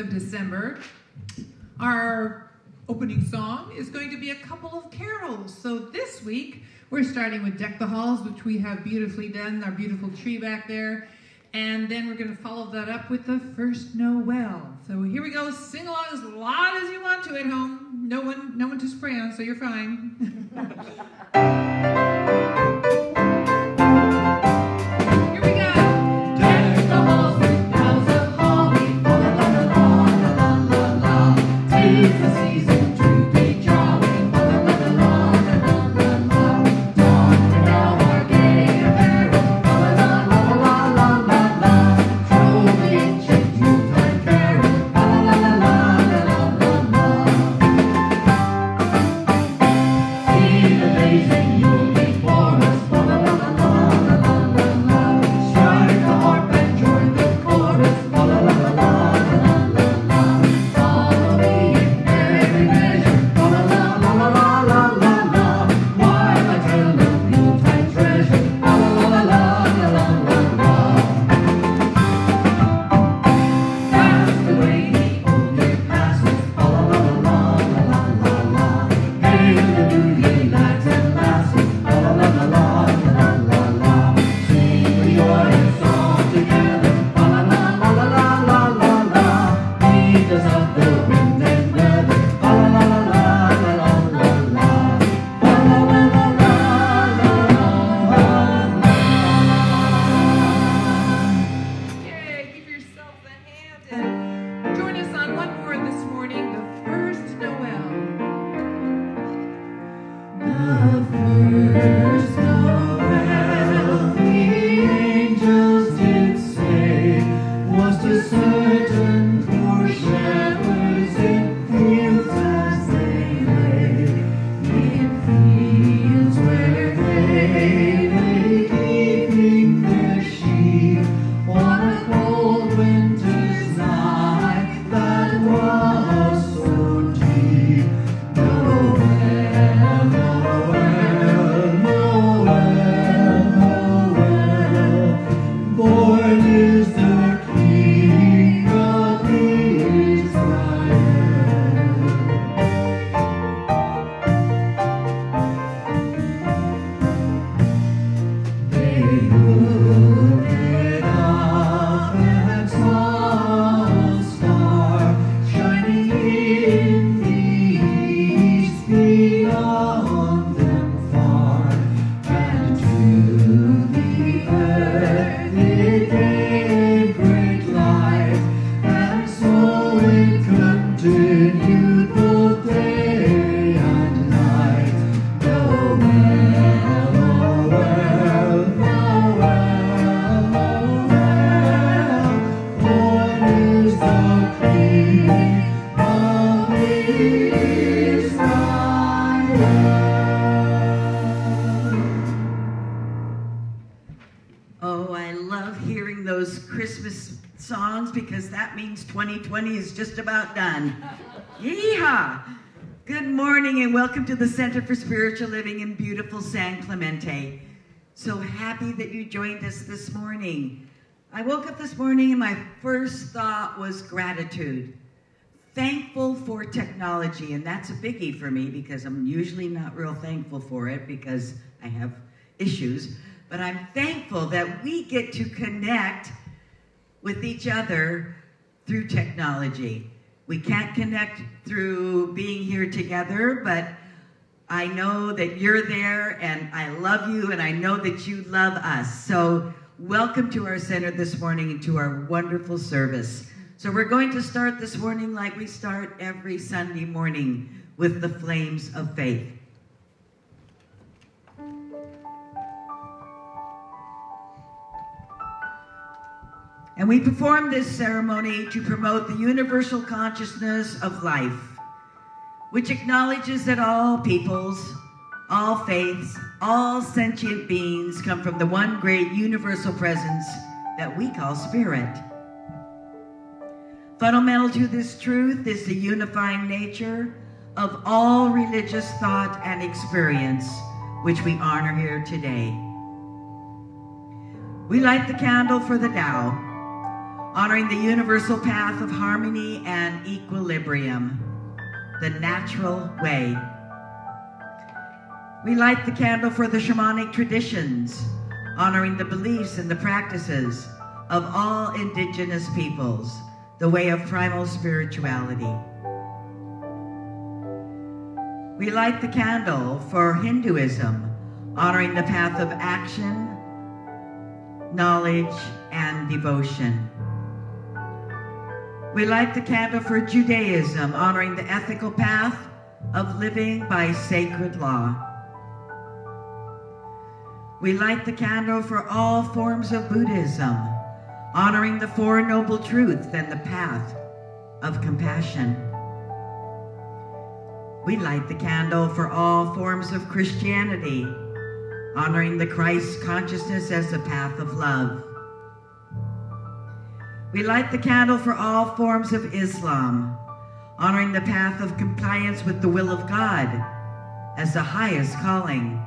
of December. Our opening song is going to be a couple of carols. So this week, we're starting with Deck the Halls, which we have beautifully done, our beautiful tree back there. And then we're going to follow that up with the first Noel. So here we go. Sing along as loud as you want to at home. No one, no one to spray on, so you're fine. friends. Welcome to the Center for Spiritual Living in beautiful San Clemente. So happy that you joined us this morning. I woke up this morning and my first thought was gratitude. Thankful for technology, and that's a biggie for me because I'm usually not real thankful for it because I have issues. But I'm thankful that we get to connect with each other through technology. We can't connect through being here together, but I know that you're there and I love you and I know that you love us. So welcome to our center this morning and to our wonderful service. So we're going to start this morning like we start every Sunday morning with the flames of faith. And we perform this ceremony to promote the universal consciousness of life which acknowledges that all peoples, all faiths, all sentient beings come from the one great universal presence that we call spirit. Fundamental to this truth is the unifying nature of all religious thought and experience, which we honor here today. We light the candle for the Tao, honoring the universal path of harmony and equilibrium, the natural way. We light the candle for the shamanic traditions, honoring the beliefs and the practices of all indigenous peoples, the way of primal spirituality. We light the candle for Hinduism, honoring the path of action, knowledge, and devotion. We light the candle for Judaism, honoring the ethical path of living by sacred law. We light the candle for all forms of Buddhism, honoring the Four Noble Truths and the path of compassion. We light the candle for all forms of Christianity, honoring the Christ consciousness as the path of love. We light the candle for all forms of Islam, honoring the path of compliance with the will of God as the highest calling.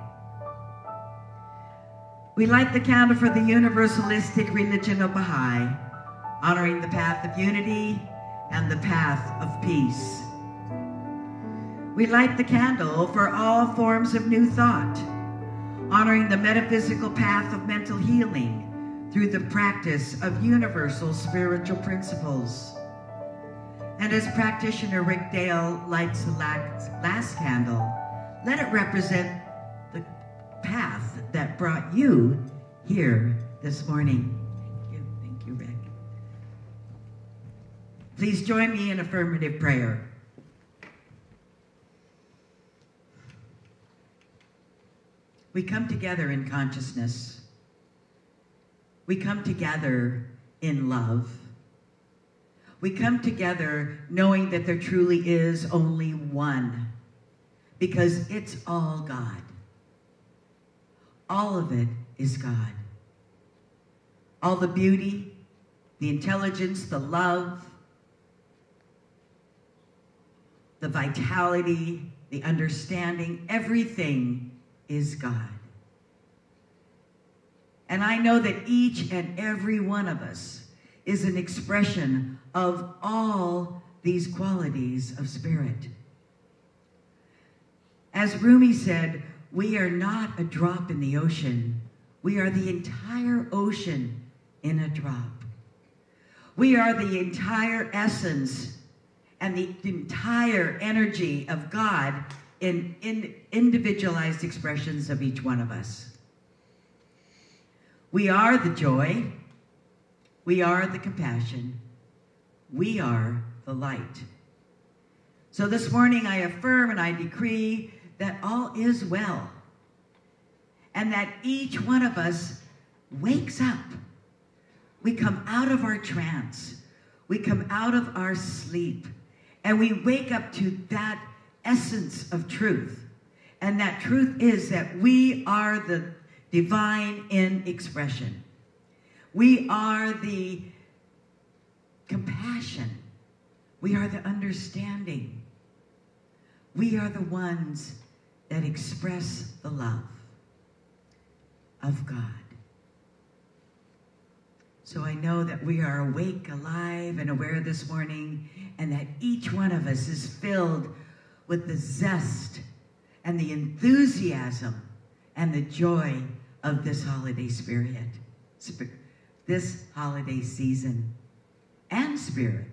We light the candle for the universalistic religion of Baha'i, honoring the path of unity and the path of peace. We light the candle for all forms of new thought, honoring the metaphysical path of mental healing through the practice of universal spiritual principles. And as practitioner Rick Dale lights the last candle, let it represent the path that brought you here this morning. Thank you. Thank you, Rick. Please join me in affirmative prayer. We come together in consciousness. We come together in love. We come together knowing that there truly is only one because it's all God. All of it is God. All the beauty, the intelligence, the love, the vitality, the understanding, everything is God. And I know that each and every one of us is an expression of all these qualities of spirit. As Rumi said, we are not a drop in the ocean. We are the entire ocean in a drop. We are the entire essence and the entire energy of God in, in individualized expressions of each one of us. We are the joy. We are the compassion. We are the light. So this morning I affirm and I decree that all is well and that each one of us wakes up. We come out of our trance. We come out of our sleep and we wake up to that essence of truth. And that truth is that we are the divine in expression. We are the compassion. We are the understanding. We are the ones that express the love of God. So I know that we are awake, alive, and aware this morning, and that each one of us is filled with the zest and the enthusiasm and the joy of this holiday spirit, this holiday season and spirit.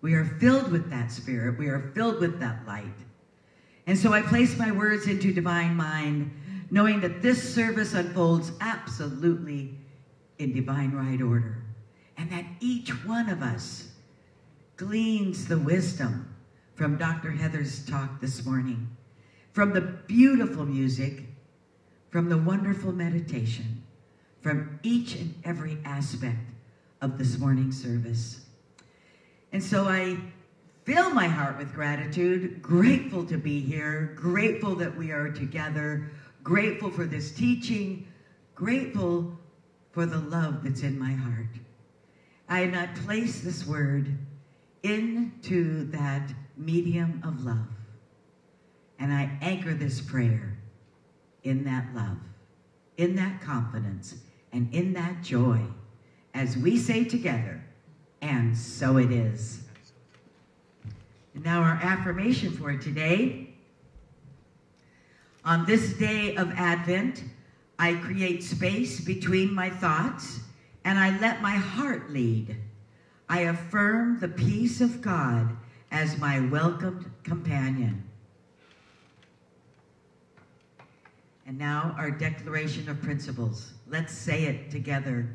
We are filled with that spirit. We are filled with that light. And so I place my words into divine mind, knowing that this service unfolds absolutely in divine right order, and that each one of us gleans the wisdom from Dr. Heather's talk this morning, from the beautiful music, from the wonderful meditation, from each and every aspect of this morning's service. And so I fill my heart with gratitude, grateful to be here, grateful that we are together, grateful for this teaching, grateful for the love that's in my heart. I have not placed this word into that medium of love. And I anchor this prayer in that love, in that confidence, and in that joy, as we say together, and so it is. And now, our affirmation for today. On this day of Advent, I create space between my thoughts and I let my heart lead. I affirm the peace of God as my welcomed companion. And now our declaration of principles. Let's say it together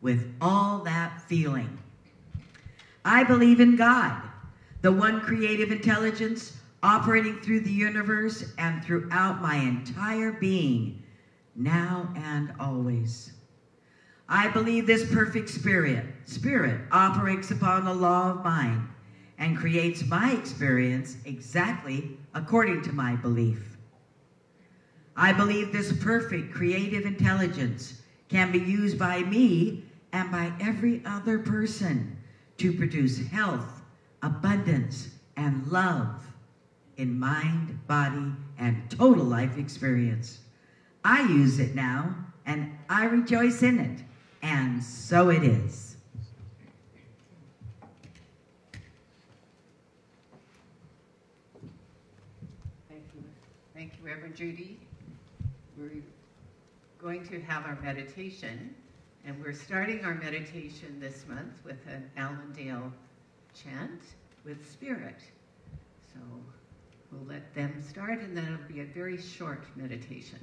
with all that feeling. I believe in God, the one creative intelligence operating through the universe and throughout my entire being, now and always. I believe this perfect spirit, spirit operates upon the law of mind and creates my experience exactly according to my belief. I believe this perfect creative intelligence can be used by me and by every other person to produce health, abundance, and love in mind, body, and total life experience. I use it now, and I rejoice in it, and so it is. Thank you. Thank you, Reverend Judy. We're going to have our meditation, and we're starting our meditation this month with an Allendale chant with spirit. So we'll let them start, and then it'll be a very short meditation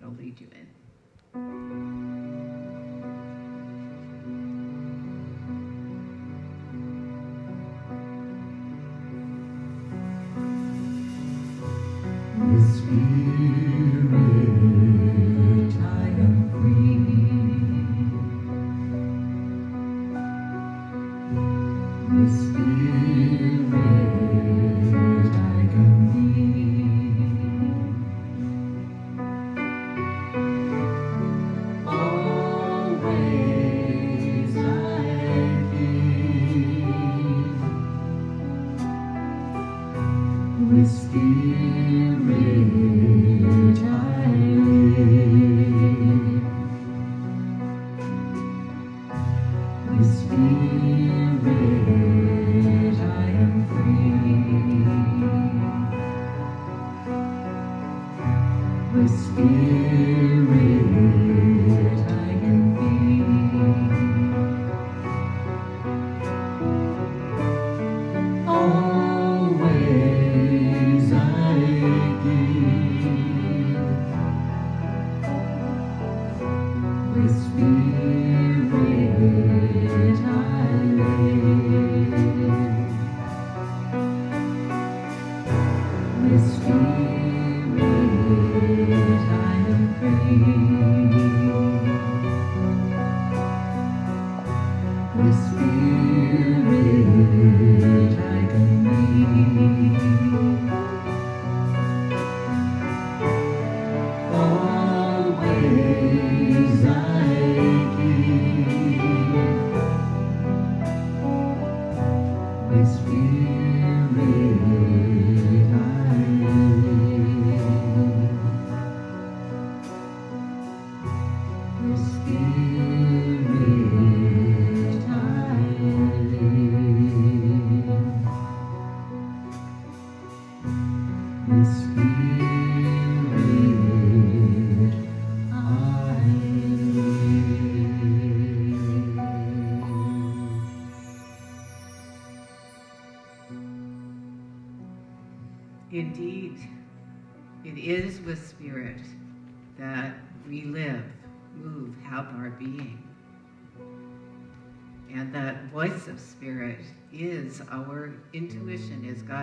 that'll lead you in. Our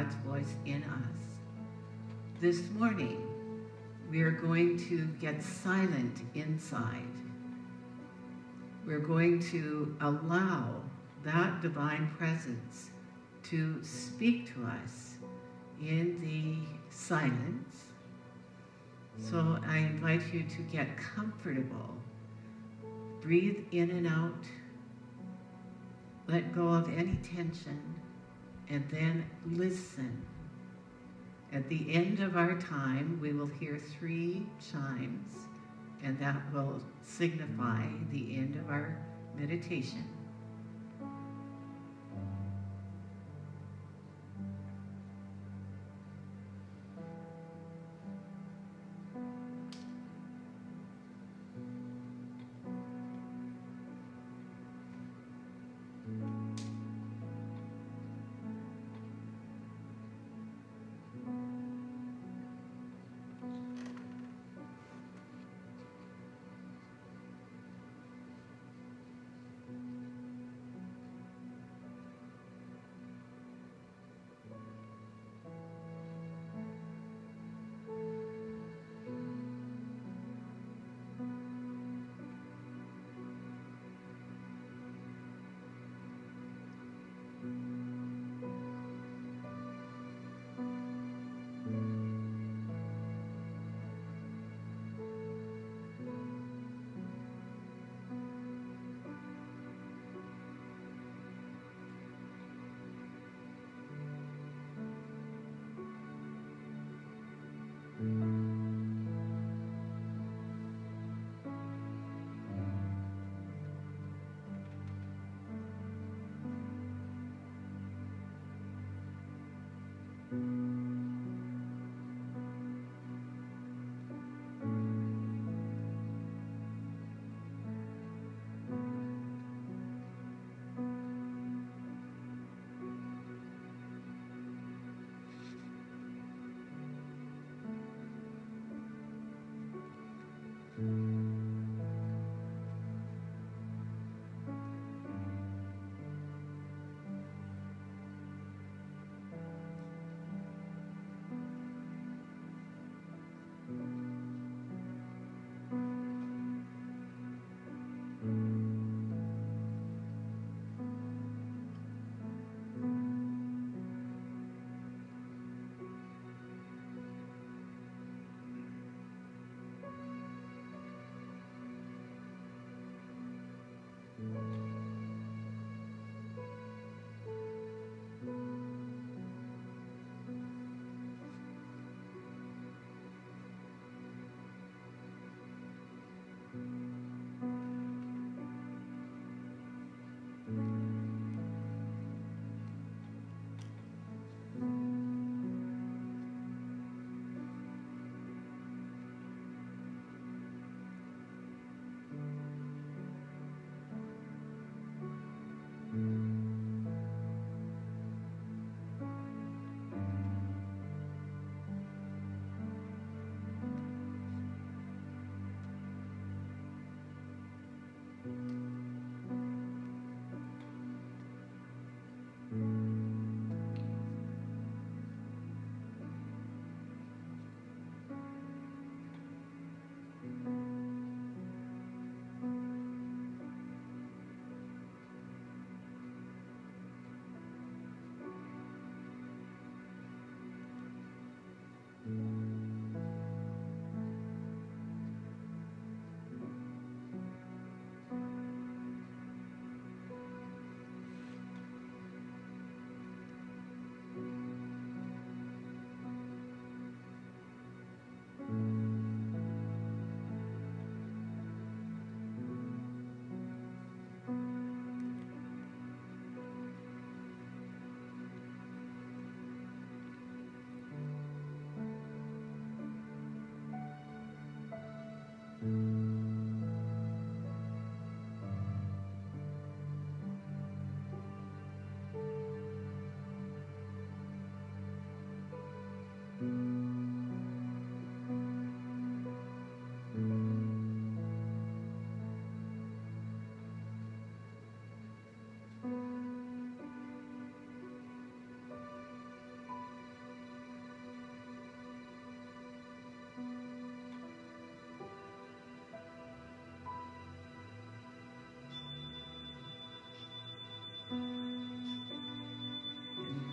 God's voice in us. This morning, we are going to get silent inside. We're going to allow that divine presence to speak to us in the silence. So I invite you to get comfortable. Breathe in and out. Let go of any tension and then listen. At the end of our time, we will hear three chimes. and that will signify the end of our meditation.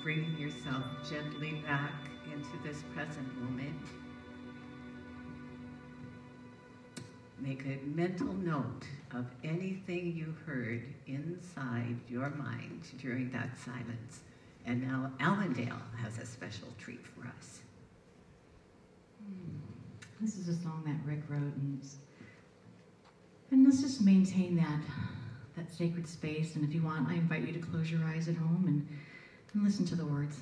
Bringing yourself gently back into this present moment. Make a mental note of anything you heard inside your mind during that silence. And now Allendale has a special treat for us. This is a song that Rick wrote, and And let's just maintain that that sacred space. And if you want, I invite you to close your eyes at home and, and listen to the words.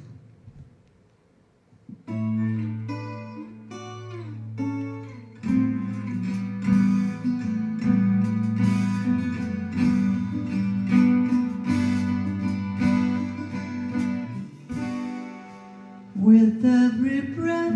With every breath,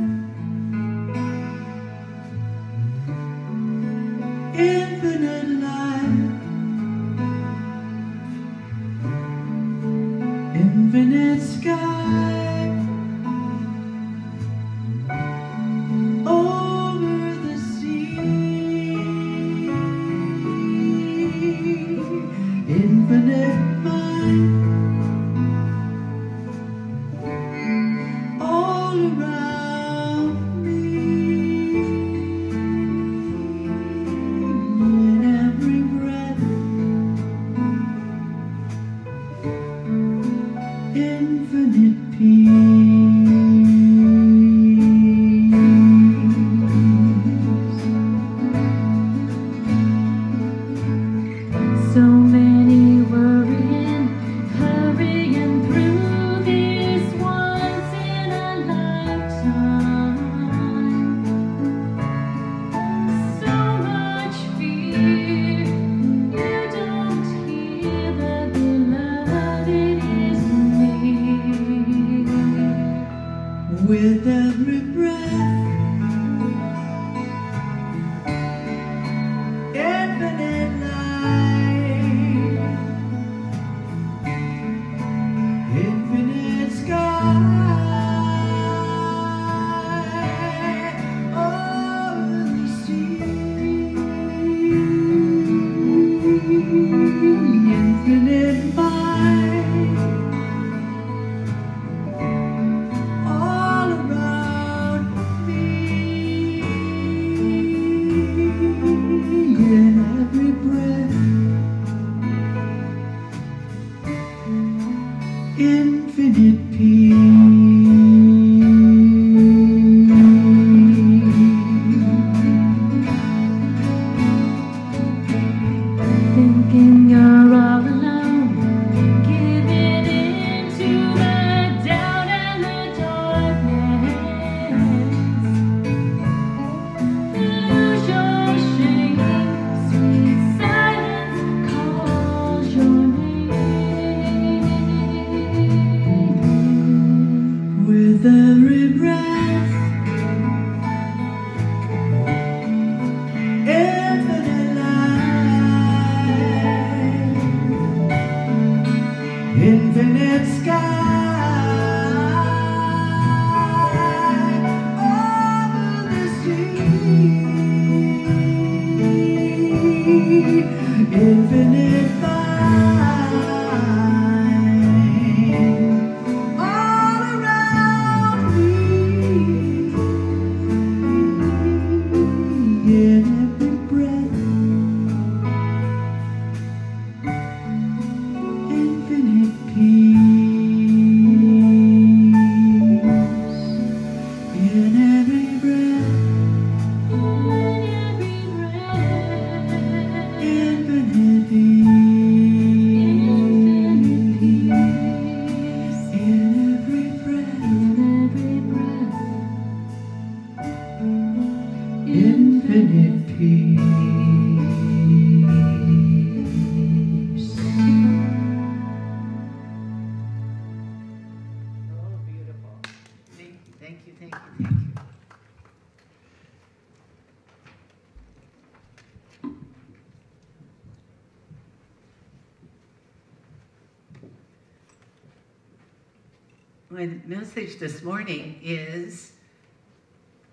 message this morning is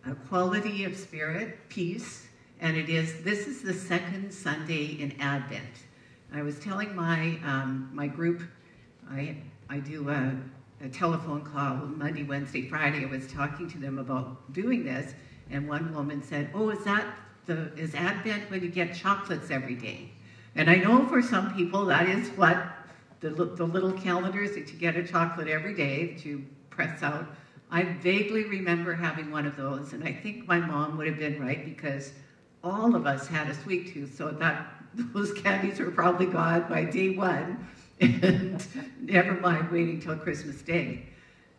a quality of spirit, peace, and it is this is the second Sunday in Advent. I was telling my um, my group, I I do a, a telephone call Monday, Wednesday, Friday. I was talking to them about doing this, and one woman said, "Oh, is that the is Advent when you get chocolates every day?" And I know for some people that is what the, the little calendars that you get a chocolate every day that you press out. I vaguely remember having one of those, and I think my mom would have been right because all of us had a sweet tooth, so that those candies were probably gone by day one, and never mind waiting till Christmas Day.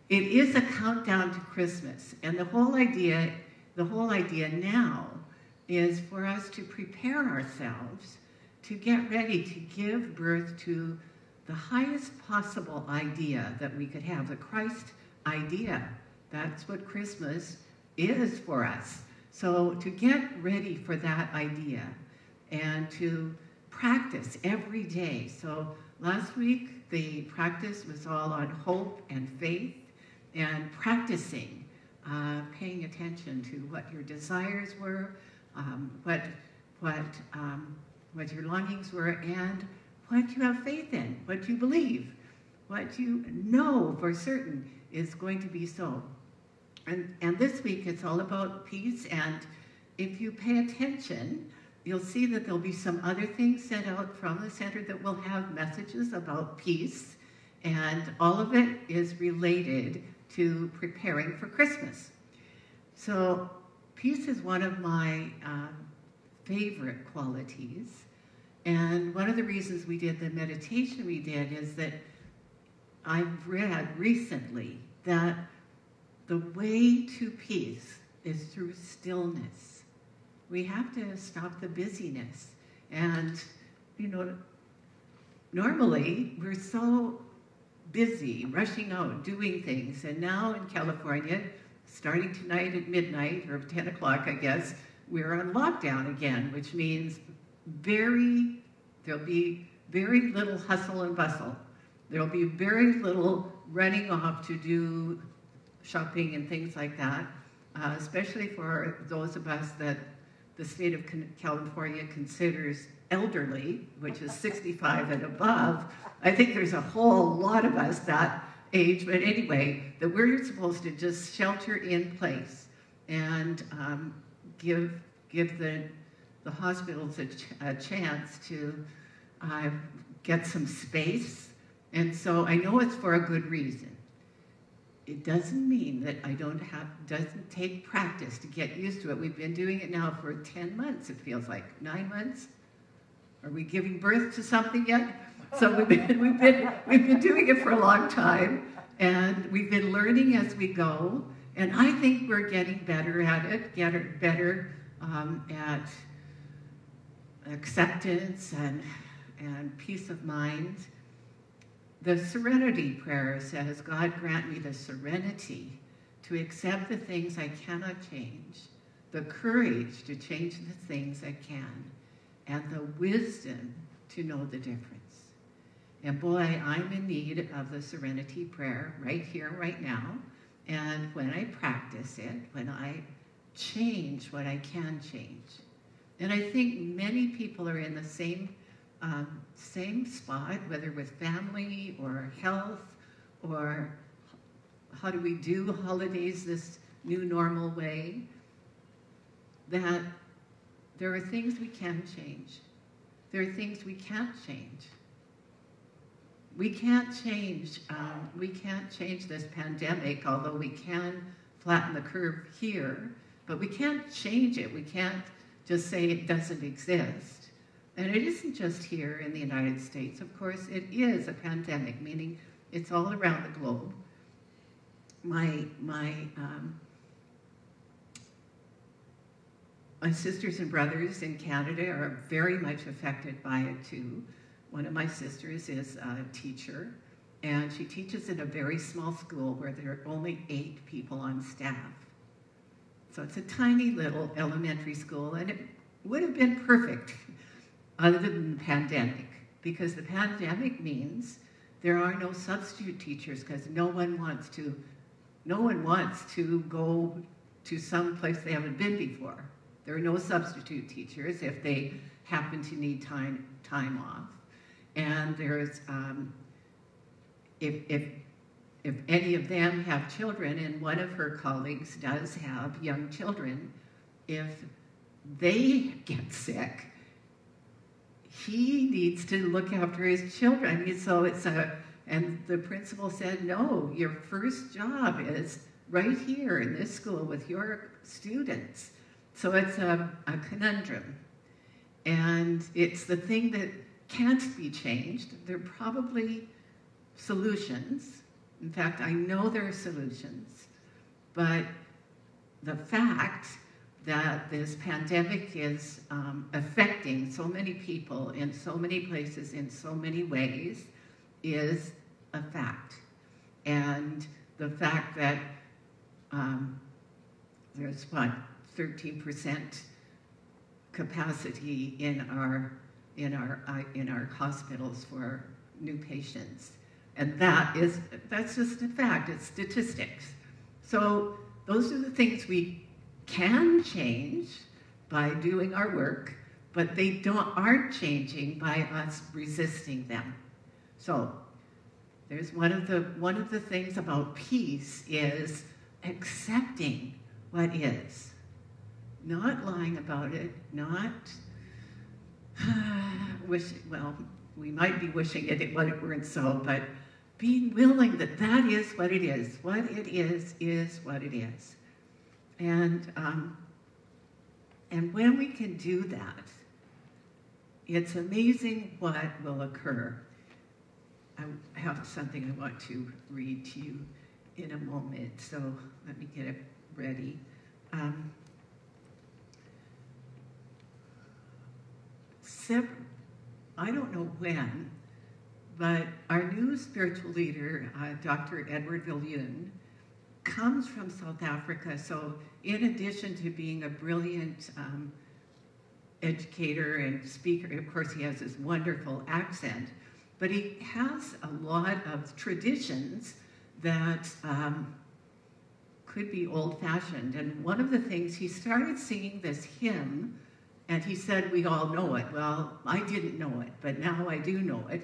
It is a countdown to Christmas, and the whole idea, the whole idea now is for us to prepare ourselves to get ready to give birth to the highest possible idea that we could have, the Christ idea. That's what Christmas is for us. So to get ready for that idea and to practice every day. So last week, the practice was all on hope and faith and practicing, uh, paying attention to what your desires were, um, what, what, um, what your longings were, and what you have faith in, what you believe, what you know for certain is going to be so. And, and this week it's all about peace, and if you pay attention, you'll see that there'll be some other things sent out from the center that will have messages about peace, and all of it is related to preparing for Christmas. So, peace is one of my uh, favorite qualities. And one of the reasons we did the meditation we did is that I've read recently that the way to peace is through stillness. We have to stop the busyness. And, you know, normally we're so busy, rushing out, doing things. And now in California, starting tonight at midnight or 10 o'clock, I guess, we're on lockdown again, which means very, there'll be very little hustle and bustle. There'll be very little running off to do shopping and things like that, uh, especially for those of us that the state of California considers elderly, which is 65 and above, I think there's a whole lot of us that age, but anyway, that we're supposed to just shelter in place and um, give, give the, the hospitals a, ch a chance to uh, get some space. And so I know it's for a good reason. It doesn't mean that I don't have, doesn't take practice to get used to it. We've been doing it now for 10 months, it feels like. Nine months? Are we giving birth to something yet? So we've been, we've been, we've been doing it for a long time, and we've been learning as we go, and I think we're getting better at it, get better um, at acceptance and, and peace of mind. The serenity prayer says, God grant me the serenity to accept the things I cannot change, the courage to change the things I can, and the wisdom to know the difference. And boy, I'm in need of the serenity prayer right here, right now. And when I practice it, when I change what I can change. And I think many people are in the same, um, same spot, whether with family or health or how do we do holidays this new normal way, that there are things we can change. There are things we can't change. We can't change, um, we can't change this pandemic, although we can flatten the curve here, but we can't change it. We can't just say it doesn't exist. And it isn't just here in the United States. Of course, it is a pandemic, meaning it's all around the globe. My, my, um, my sisters and brothers in Canada are very much affected by it too. One of my sisters is a teacher, and she teaches in a very small school where there are only eight people on staff. So it's a tiny little elementary school, and it would have been perfect other than the pandemic, because the pandemic means there are no substitute teachers because no one wants to, no one wants to go to some place they haven't been before. There are no substitute teachers if they happen to need time, time off. And there's, um, if, if, if any of them have children, and one of her colleagues does have young children, if they get sick, he needs to look after his children. Mean, so it's a, and the principal said, no, your first job is right here in this school with your students. So it's a, a conundrum. And it's the thing that can't be changed. There are probably solutions. In fact, I know there are solutions. But the fact that this pandemic is um, affecting so many people in so many places in so many ways is a fact. And the fact that um, there's what 13% capacity in our in our uh, in our hospitals for new patients, and that is that's just a fact. It's statistics. So those are the things we can change by doing our work, but they don't aren't changing by us resisting them. So there's one of the one of the things about peace is accepting what is. Not lying about it, not wishing, well, we might be wishing it, it weren't so, but being willing that that is what it is. What it is, is what it is. And, um, and when we can do that, it's amazing what will occur. I have something I want to read to you in a moment, so let me get it ready. Um, I don't know when, but our new spiritual leader, uh, Dr. Edward Viljoen, comes from South Africa. So, in addition to being a brilliant um, educator and speaker, of course, he has this wonderful accent, but he has a lot of traditions that um, could be old fashioned. And one of the things, he started singing this hymn, and he said, We all know it. Well, I didn't know it, but now I do know it.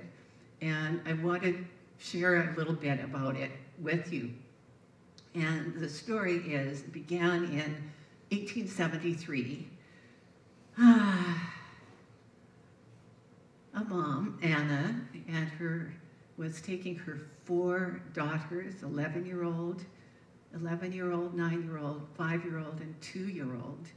And I want to share a little bit about it with you. And the story is, it began in 1873. a mom, Anna, and her was taking her four daughters, 11 year old, 11 year old, 9 year old, 5 year old, and 2 year old,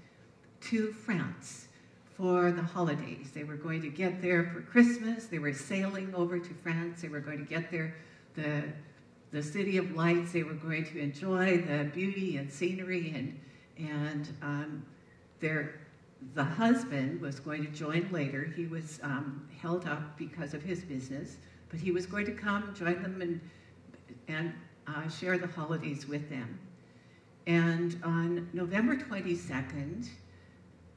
to France for the holidays. They were going to get there for Christmas. They were sailing over to France. They were going to get there, the, the City of Lights. They were going to enjoy the beauty and scenery. And, and um, their, the husband was going to join later. He was um, held up because of his business, but he was going to come, join them, and, and uh, share the holidays with them. And on November 22nd,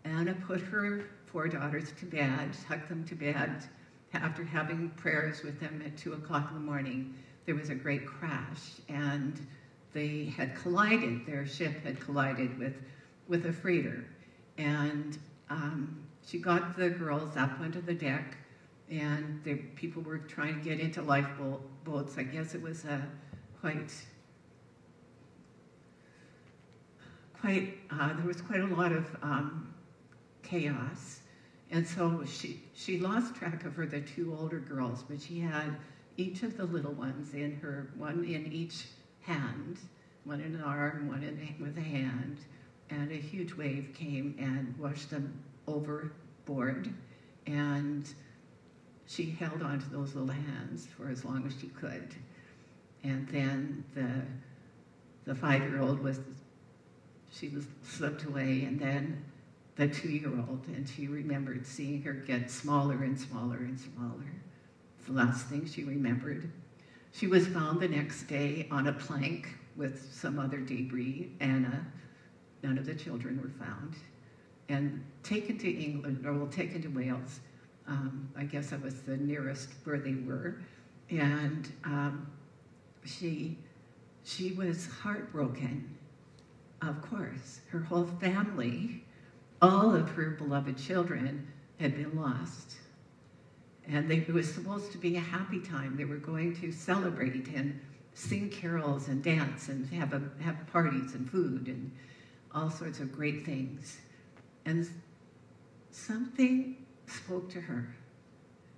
Anna put her four daughters to bed, tucked them to bed. After having prayers with them at 2 o'clock in the morning, there was a great crash, and they had collided. Their ship had collided with, with a freighter. And um, she got the girls up onto the deck, and the people were trying to get into lifeboats. I guess it was a quite quite uh, there was quite a lot of um, chaos and so she she lost track of her the two older girls but she had each of the little ones in her one in each hand one in an arm one in with a hand and a huge wave came and washed them overboard and she held on to those little hands for as long as she could and then the the five year old was she was slipped away, and then the two year old, and she remembered seeing her get smaller and smaller and smaller. The last thing she remembered. She was found the next day on a plank with some other debris. Anna, none of the children were found, and taken to England, or well, taken to Wales. Um, I guess that was the nearest where they were, and um, she she was heartbroken. Of course, her whole family, all of her beloved children, had been lost. And they, it was supposed to be a happy time. They were going to celebrate and sing carols and dance and have, a, have parties and food and all sorts of great things. And something spoke to her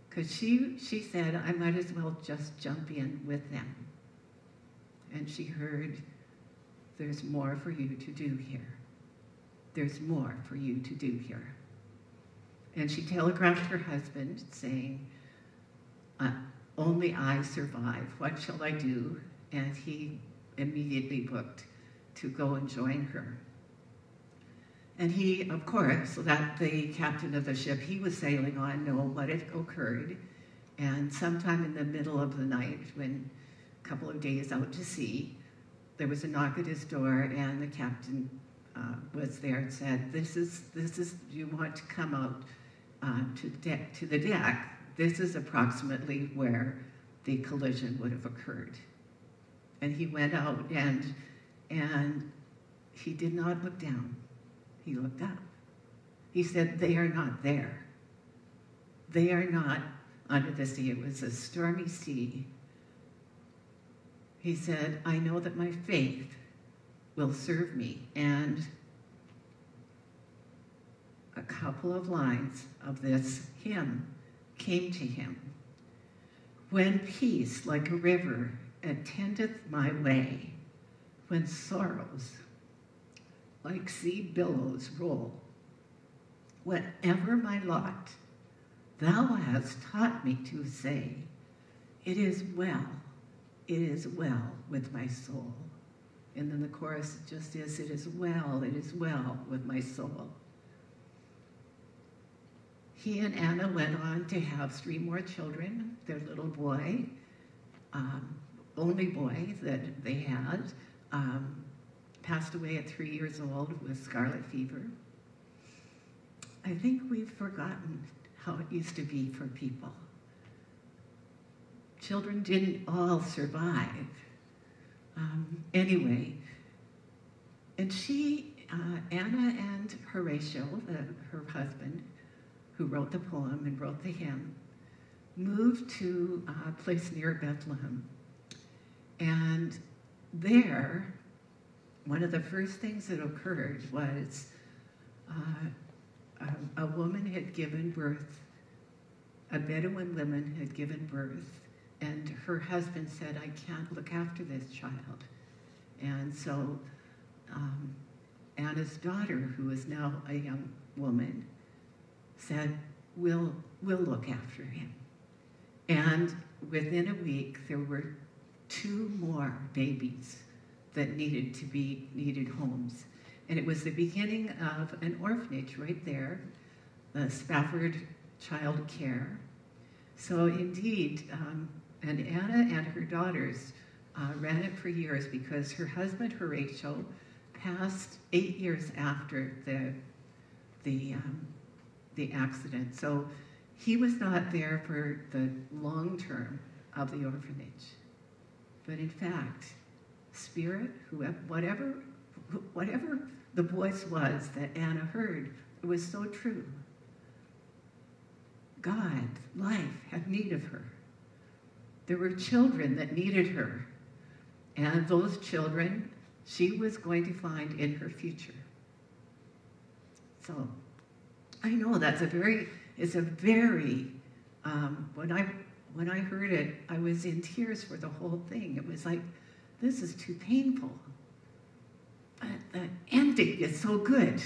because she, she said, I might as well just jump in with them and she heard, There's more for you to do here. There's more for you to do here. And she telegraphed her husband saying, Only I survive. What shall I do? And he immediately booked to go and join her. And he, of course, let the captain of the ship he was sailing on know what had occurred. And sometime in the middle of the night, when a couple of days out to sea, there was a knock at his door, and the captain uh, was there and said, "This is this is. You want to come out uh, to to the deck? This is approximately where the collision would have occurred." And he went out, and and he did not look down. He looked up. He said, They are not there. They are not under the sea. It was a stormy sea. He said, I know that my faith will serve me. And a couple of lines of this hymn came to him. When peace like a river attendeth my way, when sorrows like sea billows roll. Whatever my lot, thou hast taught me to say, It is well, it is well with my soul. And then the chorus just is, It is well, it is well with my soul. He and Anna went on to have three more children, their little boy, um, only boy that they had. Um, passed away at three years old with scarlet fever. I think we've forgotten how it used to be for people. Children didn't all survive. Um, anyway, and she, uh, Anna and Horatio, the, her husband, who wrote the poem and wrote the hymn, moved to a place near Bethlehem. And there, one of the first things that occurred was uh, a, a, woman had given birth, a Bedouin woman had given birth, and her husband said, I can't look after this child. And so um, Anna's daughter, who is now a young woman, said, we'll, we'll look after him. And within a week, there were two more babies that needed to be needed homes. And it was the beginning of an orphanage right there, the Spafford Child Care. So indeed, um, and Anna and her daughters uh, ran it for years because her husband Horatio passed eight years after the the um, the accident. So he was not there for the long term of the orphanage. But in fact, spirit, whoever, whatever, whatever the voice was that Anna heard, it was so true. God, life, had need of her. There were children that needed her. And those children she was going to find in her future. So I know that's a very, it's a very, um, when I when I heard it, I was in tears for the whole thing. It was like this is too painful. But the ending is so good.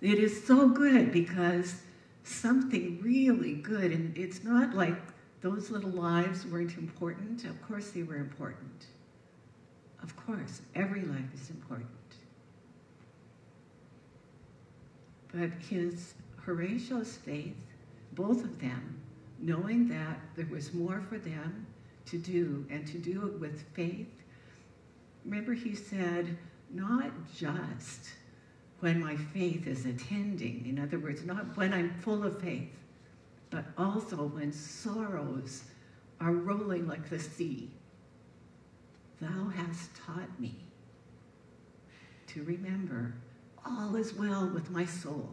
It is so good because something really good, and it's not like those little lives weren't important. Of course, they were important. Of course, every life is important. But his Horatio's faith, both of them, knowing that there was more for them to do and to do it with faith remember he said, not just when my faith is attending, in other words, not when I'm full of faith, but also when sorrows are rolling like the sea. Thou hast taught me to remember all is well with my soul.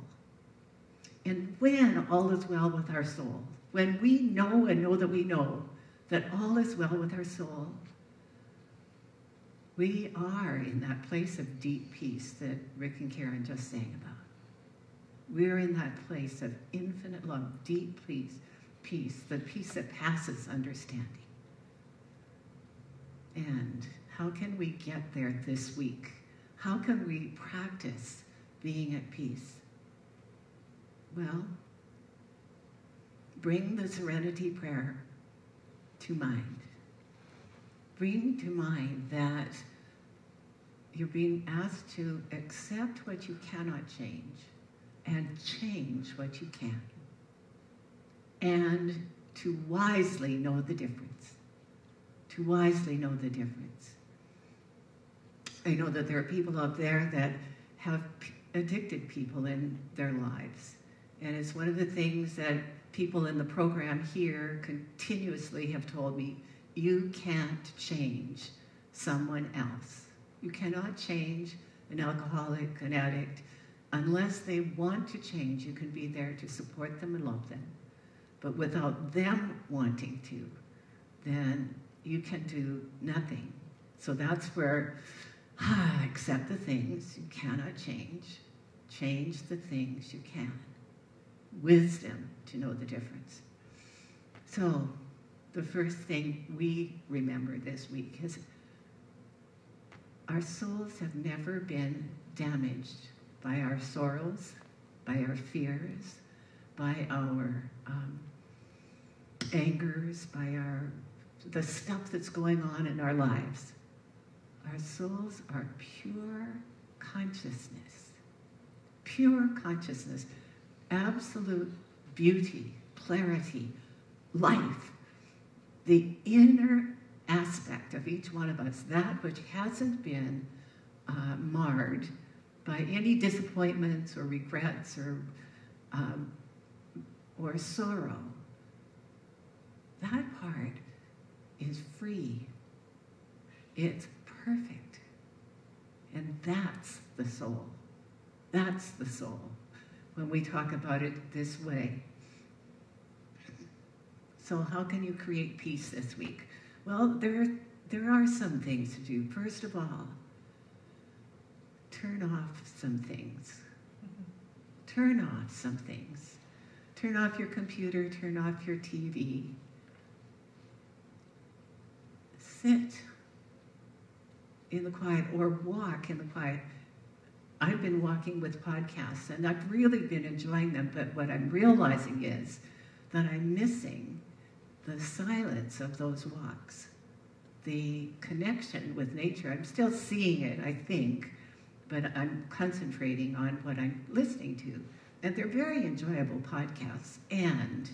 And when all is well with our soul, when we know and know that we know that all is well with our soul, we are in that place of deep peace that Rick and Karyn just sang about. We're in that place of infinite love, deep peace, peace, the peace that passes understanding. And how can we get there this week? How can we practice being at peace? Well, bring the serenity prayer to mind. Bring to mind that you're being asked to accept what you cannot change and change what you can. And to wisely know the difference. To wisely know the difference. I know that there are people out there that have addicted people in their lives. And it's one of the things that people in the program here continuously have told me you can't change someone else. You cannot change an alcoholic, an addict, unless they want to change. You can be there to support them and love them. But without them wanting to, then you can do nothing. So that's where accept the things you cannot change, change the things you can. Wisdom to know the difference. So, the first thing we remember this week is our souls have never been damaged by our sorrows, by our fears, by our um, angers, by our the stuff that's going on in our lives. Our souls are pure consciousness, pure consciousness, absolute beauty, clarity, life, the inner aspect of each one of us, that which hasn't been uh, marred by any disappointments or regrets or, um, or sorrow. That part is free. It's perfect. And that's the soul. That's the soul when we talk about it this way. So, how can you create peace this week? Well, there, there are some things to do. First of all, turn off some things. Turn off some things. Turn off your computer, turn off your TV. Sit in the quiet or walk in the quiet. I've been walking with podcasts and I've really been enjoying them, but what I'm realizing is that I'm missing the silence of those walks, the connection with nature. I'm still seeing it, I think, but I'm concentrating on what I'm listening to. And they're very enjoyable podcasts. And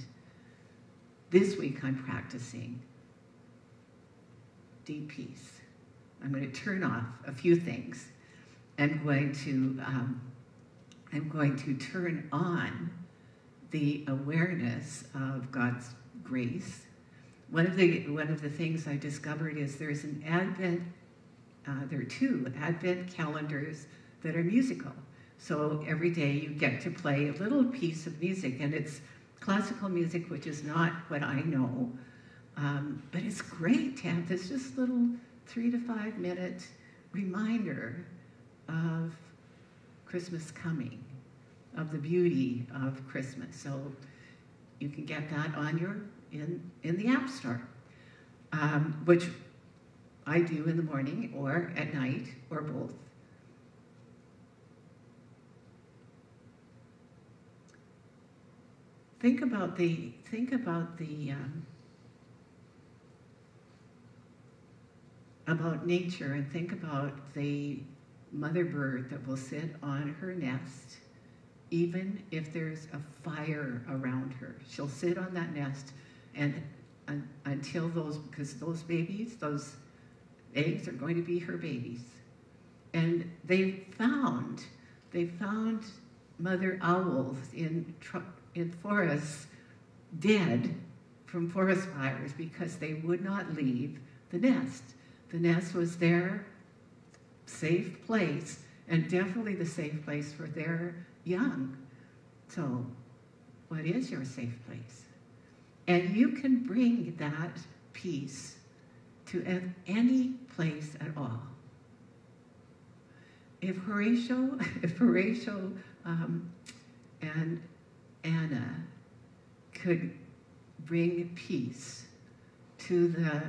this week I'm practicing deep peace. I'm going to turn off a few things. I'm going to um, I'm going to turn on the awareness of God's grace. One of the one of the things I discovered is there's an Advent. Uh, there are two Advent calendars that are musical. So every day you get to play a little piece of music, and it's classical music, which is not what I know, um, but it's great to have this just little three to five minute reminder of Christmas coming, of the beauty of Christmas. So you can get that on your in in the App Store, um, which I do in the morning or at night or both. Think about the think about the um, about nature and think about the mother bird that will sit on her nest even if there's a fire around her. She'll sit on that nest and until those, because those babies, those eggs are going to be her babies. And they found, they found mother owls in, in forests dead from forest fires because they would not leave the nest. The nest was their safe place and definitely the safe place for their young. So, what is your safe place? And you can bring that peace to any place at all. If Horatio, if Horatio um, and Anna could bring peace to the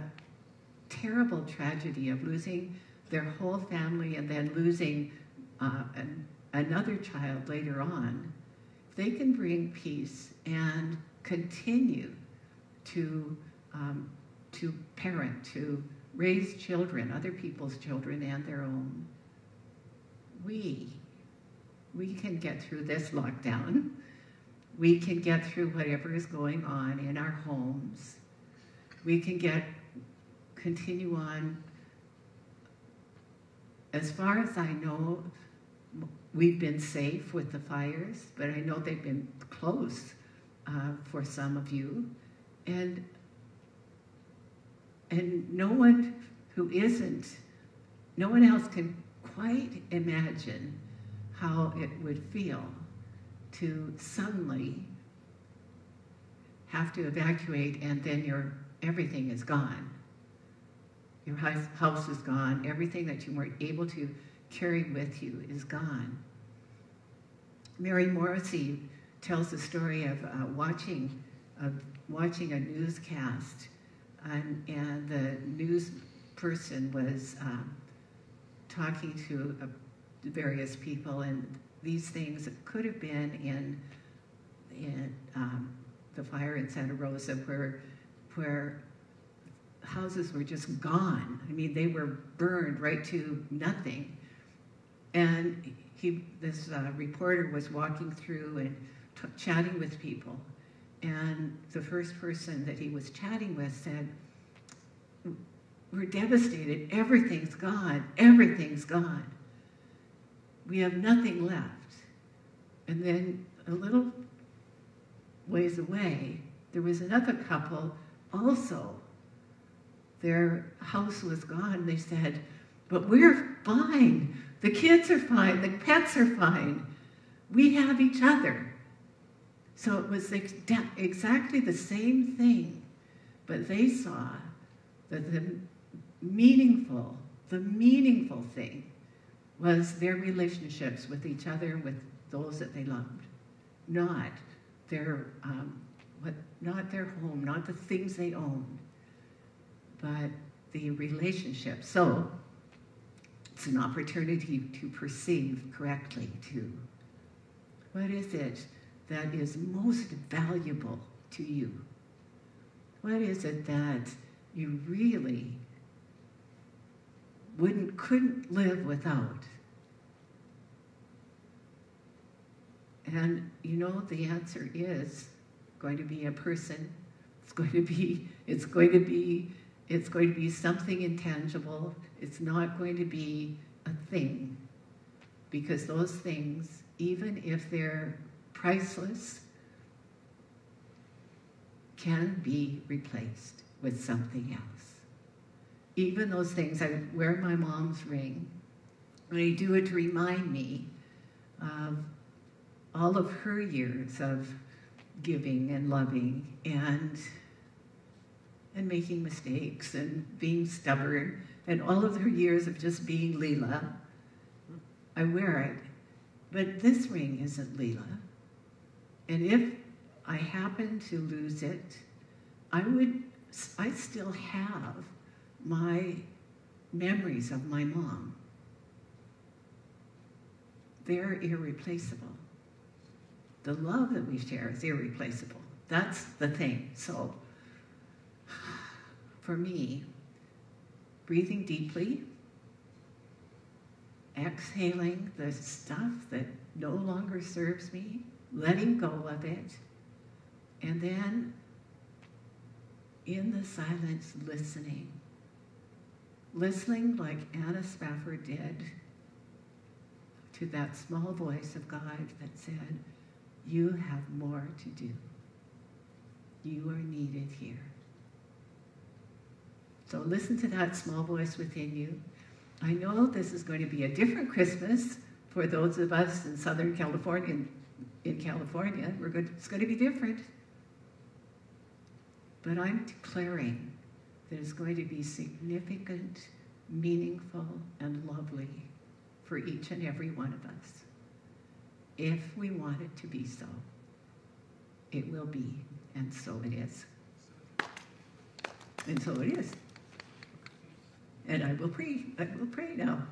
terrible tragedy of losing their whole family and then losing uh, an, another child later on, they can bring peace and continue to, um, to parent, to raise children, other people's children and their own, we, we can get through this lockdown. We can get through whatever is going on in our homes. We can get, continue on. As far as I know, we've been safe with the fires, but I know they've been close uh, for some of you. And, and no one who isn't, no one else can quite imagine how it would feel to suddenly have to evacuate and then your everything is gone. Your house is gone. Everything that you weren't able to carry with you is gone. Mary Morrissey tells the story of uh, watching, of watching a newscast, and, and the news person was um, talking to uh, various people, and these things could have been in in um, the fire in Santa Rosa, where where houses were just gone. I mean, they were burned right to nothing. And he, this uh, reporter was walking through and chatting with people. And the first person that he was chatting with said, We're devastated. Everything's gone. Everything's gone. We have nothing left. And then a little ways away, there was another couple also. Their house was gone. They said, But we're fine. The kids are fine. The pets are fine. We have each other. So it was ex- exactly the same thing, but they saw that the meaningful, the meaningful thing was their relationships with each other, with those that they loved, not their, um, what, not their home, not the things they owned, but the relationship. So it's an opportunity to perceive correctly too. What is it that is most valuable to you? What is it that you really wouldn't couldn't live without? And you know the answer is going to be a person. It's going to be it's going to be it's going to be something intangible. It's not going to be a thing. Because those things, even if they're priceless, can be replaced with something else. Even those things, I wear my mom's ring. And I do it to remind me of all of her years of giving and loving and and making mistakes and being stubborn and all of her years of just being Leela. I wear it. But this ring isn't Leela. And if I happen to lose it, I would I still have my memories of my mom. They're irreplaceable. The love that we share is irreplaceable. That's the thing. So for me, breathing deeply, exhaling the stuff that no longer serves me, letting go of it, and then in the silence, listening. Listening like Anna Spafford did to that small voice of God that said, You have more to do. You are needed here. So listen to that small voice within you. I know this is going to be a different Christmas for those of us in Southern California. In California, we're it's going to be different. But I'm declaring that it's going to be significant, meaningful, and lovely for each and every one of us. If we want it to be so, it will be, and so it is. And so it is. And I will pray. I will pray now.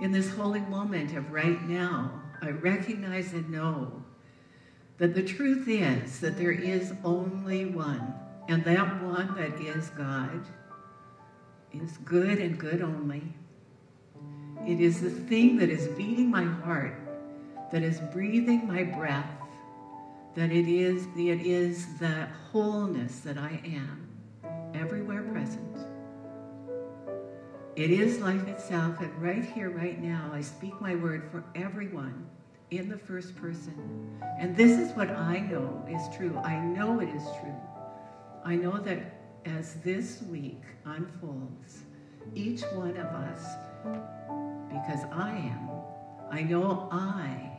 In this holy moment of right now, I recognize and know that the truth is that there is only one, and that one that is God is good and good only. It is the thing that is beating my heart, that is breathing my breath, that it is, it is the wholeness that I am, everywhere present. It is life itself, and right here, right now, I speak my word for everyone in the first person. And this is what I know is true. I know it is true. I know that as this week unfolds, each one of us, because I am, I know I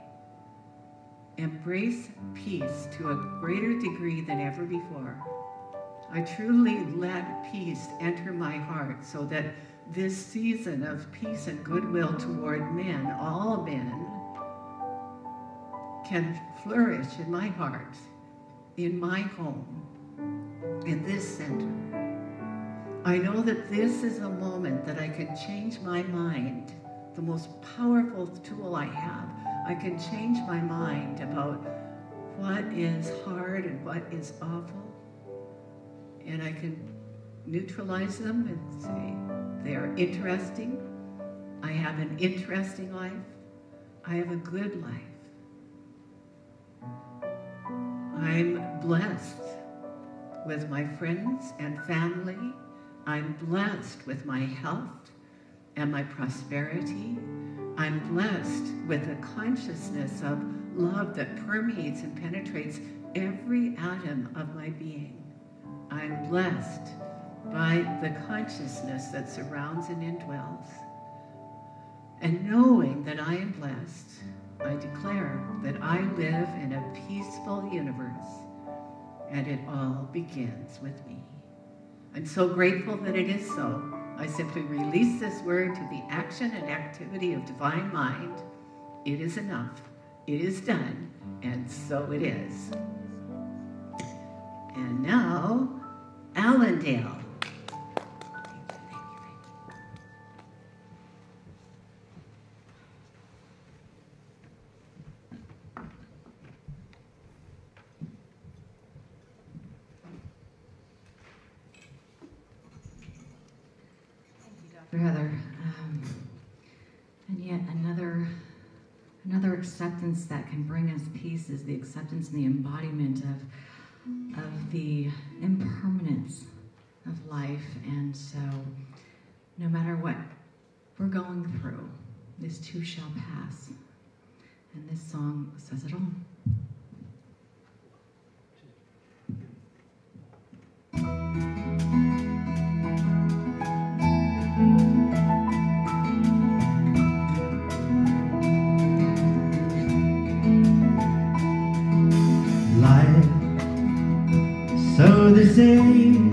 embrace peace to a greater degree than ever before. I truly let peace enter my heart so that this season of peace and goodwill toward men, all men, can flourish in my heart, in my home, in this center. I know that this is a moment that I can change my mind, the most powerful tool I have. I can change my mind about what is hard and what is awful. And I can neutralize them and say, they are interesting. I have an interesting life. I have a good life. I'm blessed with my friends and family. I'm blessed with my health and my prosperity. I'm blessed with a consciousness of love that permeates and penetrates every atom of my being. I'm blessed by the consciousness that surrounds and indwells. And knowing that I am blessed, I declare that I live in a peaceful universe and it all begins with me. I'm so grateful that it is so. I simply release this word to the action and activity of divine mind. It is enough. It is done. And so it is. And now, Allendale. Acceptance that can bring us peace is the acceptance and the embodiment of of the impermanence of life. And so, no matter what we're going through, this too shall pass. And this song says it all. So they say It's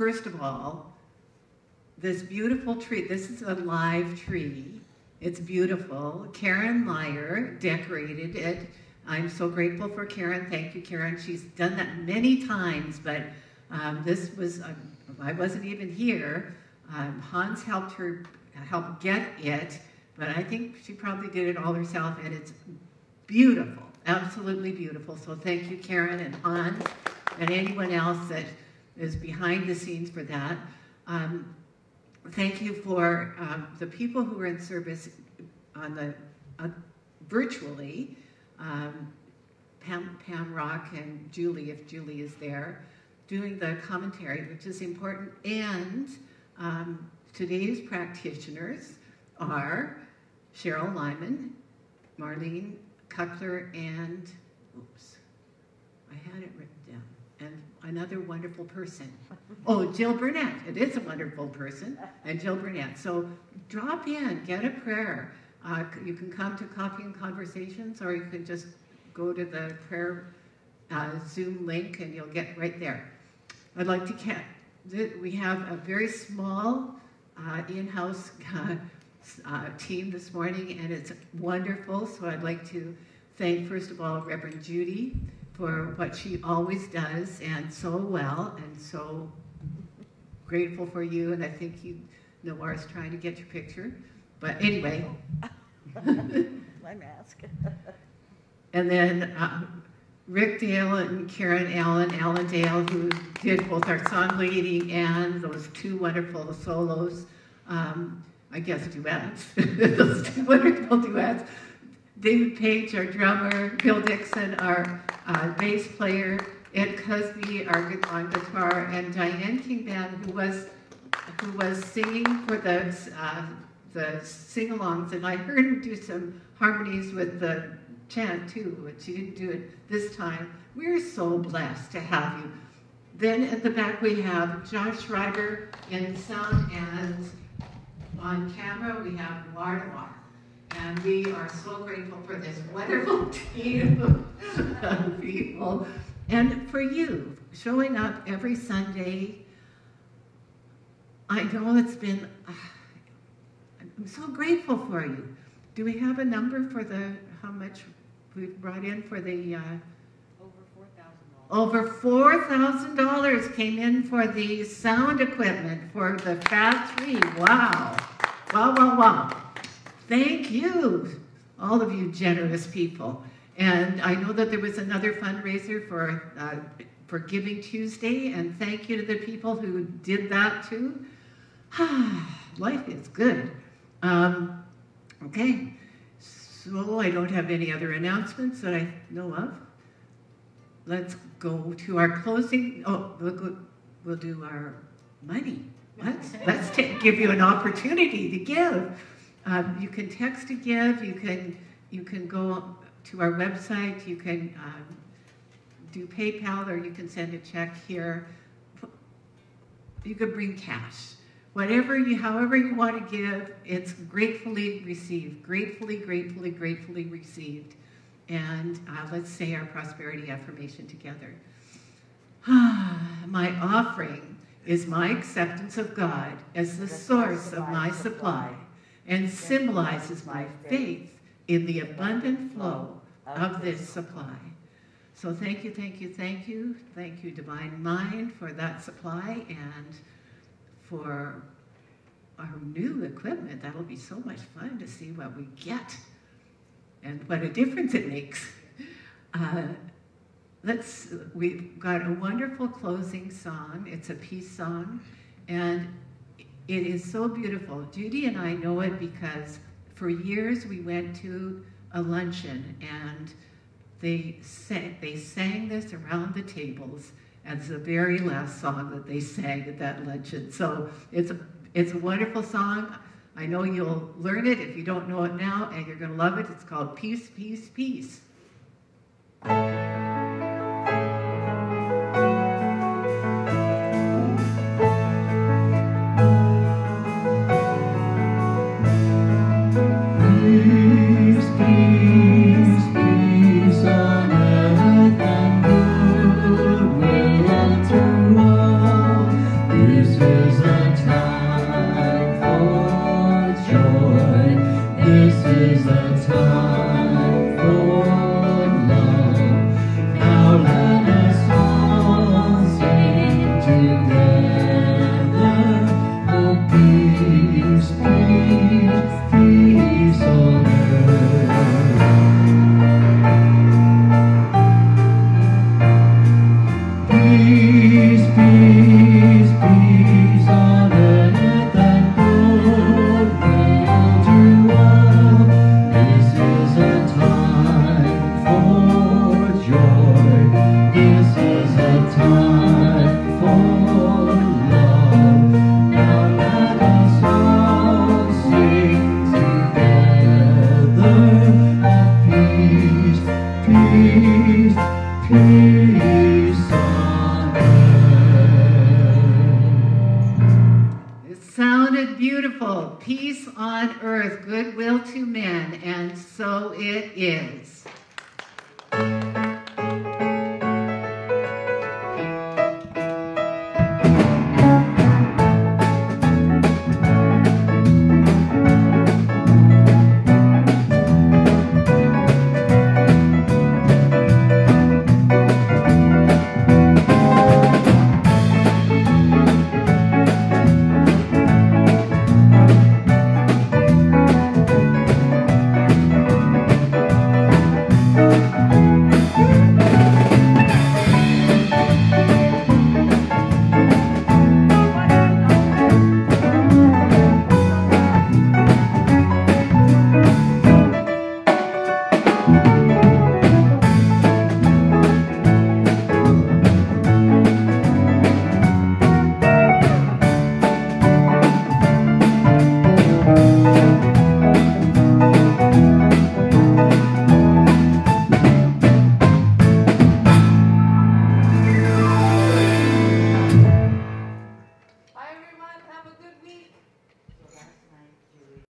first of all, this beautiful tree, this is a live tree. It's beautiful. Karen Meyer decorated it. I'm so grateful for Karen. Thank you, Karen. She's done that many times, but um, this was, uh, I wasn't even here. Um, Hans helped her help get it, but I think she probably did it all herself, and it's beautiful, absolutely beautiful. So thank you, Karen and Hans, and anyone else that is behind the scenes for that. Um, thank you for um, the people who are in service on the uh, virtually. Um, Pam, Pam Rock and Julie, if Julie is there, doing the commentary, which is important. And um, today's practitioners are Cheryl Lyman, Marlene Kuckler, and oops, I had it written another wonderful person. Oh, Jill Burnett. It is a wonderful person, and Jill Burnett. So drop in, get a prayer. Uh, you can come to Coffee and Conversations, or you can just go to the prayer uh, Zoom link, and you'll get right there. I'd like to get, we have a very small uh, in-house uh, uh, team this morning, and it's wonderful. So I'd like to thank, first of all, Reverend Judy for what she always does and so well, and so grateful for you. And I think you know Noah's trying to get your picture. But anyway. My mask. and then uh, Rick Dale and Karyn Allen, Allendale, who did both our song leading and those two wonderful solos. Um, I guess duets, those two wonderful duets. David Page, our drummer, Bill Dickson, our uh, bass player, Ed Kusby, our on guitar, and Diane King Vann, who was who was singing for the uh, the sing-alongs, and I heard him do some harmonies with the chant too, but she didn't do it this time. We're so blessed to have you. Then at the back we have Josh Schreiber in sound and on camera, we have Wardwa. And we are so grateful for this wonderful team of people. And for you, showing up every Sunday. I know it's been, uh, I'm so grateful for you. Do we have a number for the, how much we've brought in for the, uh, over $4,000 came in for the sound equipment for the Fab 3. Wow. Wow, wow, wow. Thank you, all of you generous people. And I know that there was another fundraiser for, uh, for Giving Tuesday, and thank you to the people who did that too. Life is good. Um, okay, so I don't have any other announcements that I know of let's go to our closing. Oh, we'll, we'll do our money. Let's, let's take, give you an opportunity to give. Um, you can text to give. You can you can go to our website. You can um, do PayPal, or you can send a check here. You could bring cash. Whatever you, however you want to give, it's gratefully received. Gratefully, gratefully, gratefully received and uh, let's say our prosperity affirmation together. my offering is my acceptance of God as the source of my supply and symbolizes my faith in the abundant flow of this supply. So thank you, thank you, thank you. Thank you, Divine Mind, for that supply and for our new equipment. That'll be so much fun to see what we get and what a difference it makes. Uh, let's, we've got a wonderful closing song. It's a peace song, and it is so beautiful. Judy and I know it because for years we went to a luncheon and they sang, they sang this around the tables as the very last song that they sang at that luncheon. So it's a, it's a wonderful song. I know you'll learn it if you don't know it now, and you're going to love it. It's called Peace, Peace, Peace. Peace, peace.